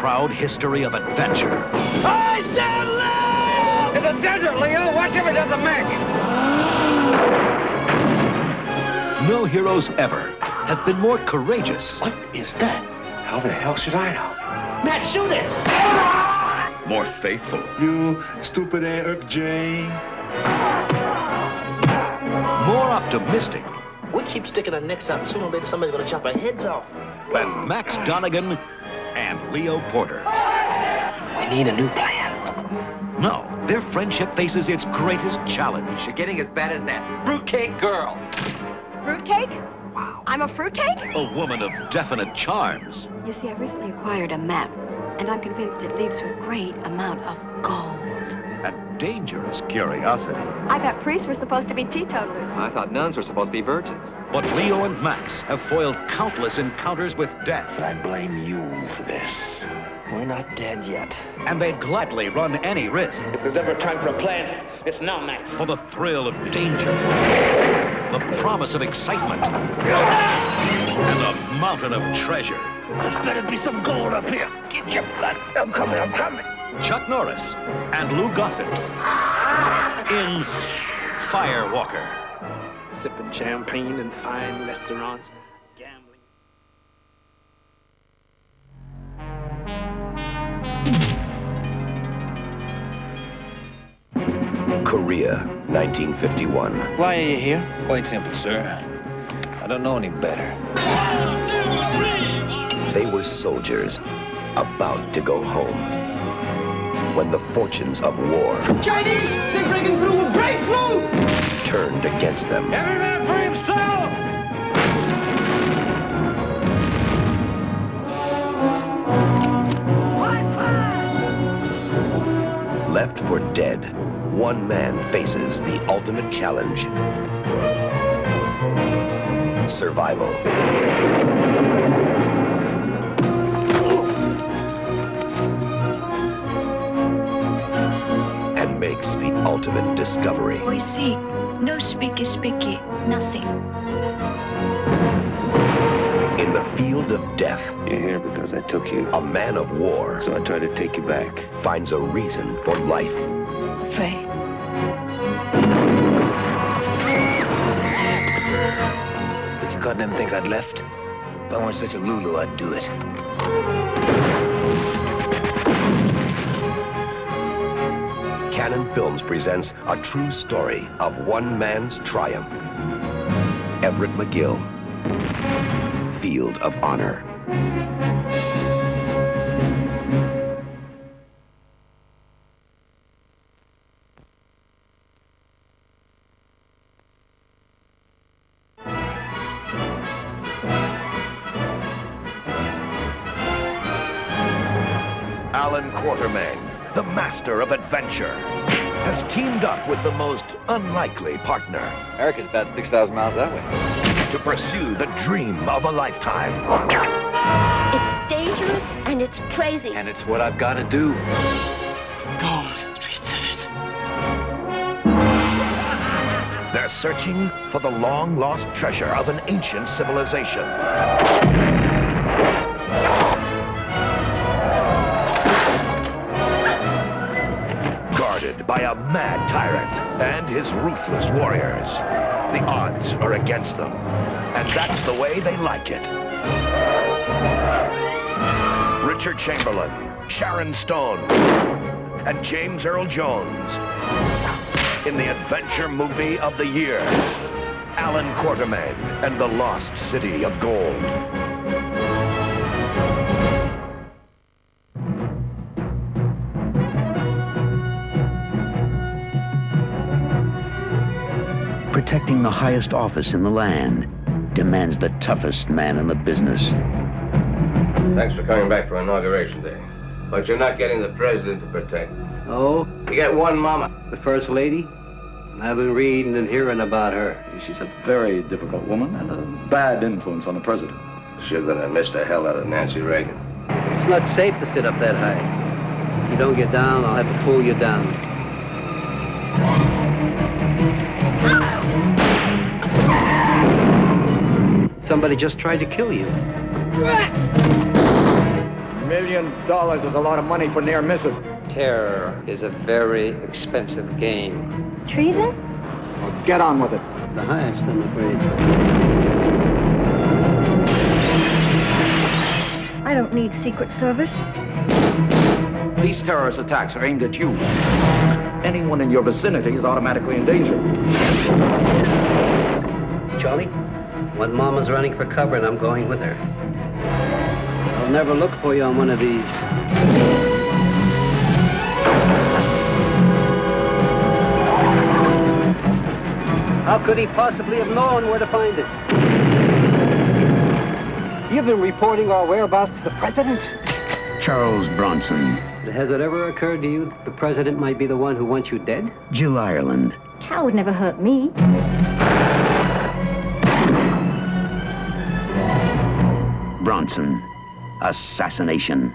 proud history of adventure. I stand live! In the desert, Leo, watch if it doesn't make. No heroes ever have been more courageous. What is that? How the hell should I know? Matt, shoot it! More faithful. You stupid Eric J. More optimistic. We keep sticking our necks out, and sooner or later somebody's gonna chop our heads off. than Max Donegan and Leo Porter. We need a new plan. No, their friendship faces its greatest challenge. You're getting as bad as that. Fruitcake girl. Fruitcake? Wow. I'm a fruitcake? A woman of definite charms. You see, I've recently acquired a map, and I'm convinced it leads to a great amount of gold. A dangerous curiosity. I thought priests were supposed to be teetotalers. I thought nuns were supposed to be virgins. But Leo and Max have foiled countless encounters with death, I blame you for this. We're not dead yet. and they'd gladly run any risk If there's ever a time for a plan, it's now, Max. for the thrill of danger, the promise of excitement, and the mountain of treasure. There's better be some gold up here. Get your blood. I'm coming, I'm coming. Chuck Norris and Lou Gossett in Firewalker. Sipping champagne in fine restaurants, gambling. Korea, 1951. Why are you here? Quite simple, sir. I don't know any better. Soldiers about to go home. When the fortunes of war Chinese! They're breaking through! Breakthrough! turned against them, Every man for himself! left for dead, one man faces the ultimate challenge. Survival. Ultimate discovery. We see. No speaky speaky. Nothing. In the field of death, You're here because I took you. a man of war So I tried to take you back. finds a reason for life. Afraid. But you goddamn think I'd left? If I weren't such a Lulu, I'd do it. Cannon Films presents a true story of one man's triumph. Everett McGill, Field of Honor. Allan Quatermain, the master of adventure, has teamed up with the most unlikely partner America's about 6,000 miles that way. to pursue the dream of a lifetime. It's dangerous and it's crazy. And it's what I've got to do. Gold. Street Senate. They're searching for the long lost treasure of an ancient civilization. By a mad tyrant and his ruthless warriors. The odds are against them, and that's the way they like it. Richard Chamberlain, Sharon Stone, and James Earl Jones in the adventure movie of the year, Allan Quatermain and the Lost City of Gold. Protecting the highest office in the land demands the toughest man in the business. Thanks for coming back for Inauguration Day. But you're not getting the president to protect. Oh, You get one mama. the First Lady? I've been reading and hearing about her. She's a very difficult woman and a bad influence on the president. Sure gonna missed the hell out of Nancy Reagan. It's not safe to sit up that high. If you don't get down, I'll have to pull you down. Somebody just tried to kill you. A million dollars is a lot of money for near misses. Terror is a very expensive game. Treason? Well, get on with it. The highest, I'm afraid. I don't need Secret Service. These terrorist attacks are aimed at you. Anyone in your vicinity is automatically in danger. Charlie, when Mama's running for cover and I'm going with her. I'll never look for you on one of these. How could he possibly have known where to find us? You've been reporting our whereabouts to the president? Charles Bronson, Has it ever occurred to you that the president might be the one who wants you dead? Jill Ireland, Cow would never hurt me. Johnson. Assassination.